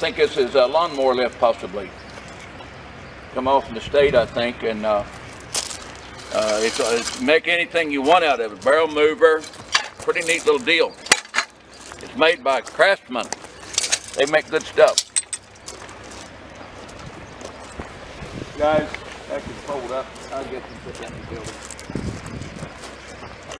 I think this is a lawnmower lift possibly. Come off in the state, I think, and uh, uh, it's, uh, it's make anything you want out of it. Barrel mover, pretty neat little deal. It's made by Craftsman. They make good stuff. Guys, that can fold up. I'll get them put that in the building.